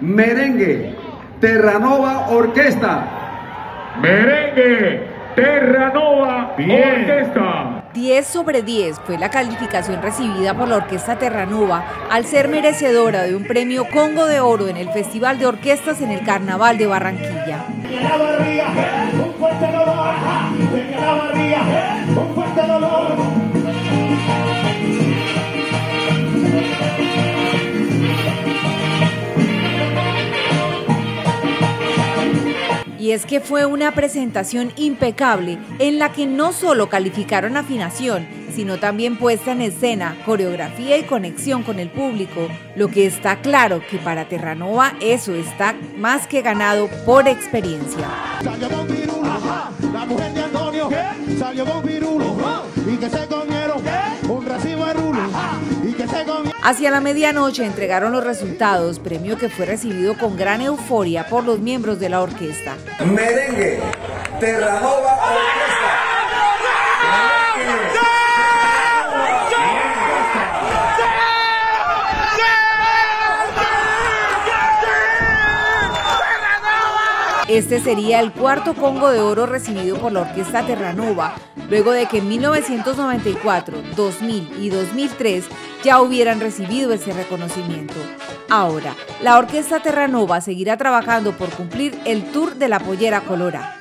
Merengue, Terranova Orquesta. Merengue, Terranova Orquesta. 10 sobre 10 fue la calificación recibida por la Orquesta Terranova al ser merecedora de un premio Congo de Oro en el Festival de Orquestas en el Carnaval de Barranquilla. Y es que fue una presentación impecable en la que no solo calificaron afinación, sino también puesta en escena, coreografía y conexión con el público, lo que está claro que para Terranova eso está más que ganado por experiencia. Hacia la medianoche entregaron los resultados, premio que fue recibido con gran euforia por los miembros de la orquesta. Merengue, Terranova Orquesta. Este sería el cuarto Congo de Oro recibido por la Orquesta Terranova, luego de que en 1994, 2000 y 2003 ya hubieran recibido ese reconocimiento. Ahora, la Orquesta Terranova seguirá trabajando por cumplir el Tour de la Pollera Colora.